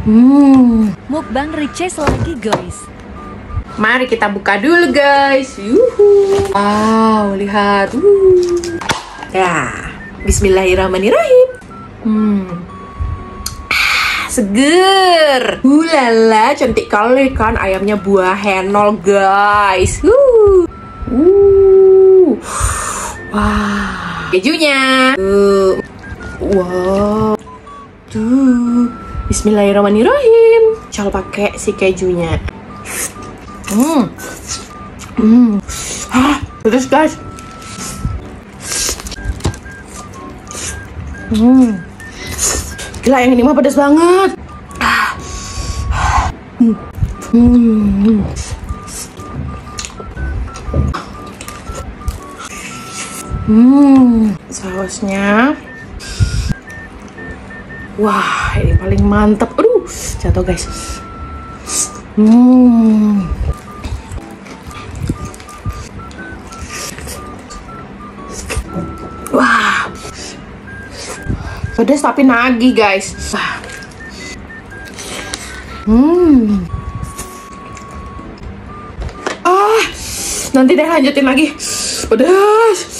Hmm. Mukbang Riches lagi guys. Mari kita buka dulu guys. Yuhu. Wow, lihat. Uh. Ya. Bismillahirrahmanirrahim. Hmm. Ah, seger. Ulala, cantik kali kan ayamnya buah henol guys. Uh. Uh. Wah. Kejunya. Uh. Wow. Tuh. Bismillahirrahmanirrahim. Cal pakai si kejunya. Hmm. Hmm. Hah, pedas guys. Hmm. Gila yang ini mah pedas banget. Hmm. Hmm. Hmm. Sausnya. Wah, ini paling mantap. Aduh, jatuh guys. Hmm. Wah. Pedas tapi nagih, guys. Hmm. Ah, nanti deh lanjutin lagi. Pedas.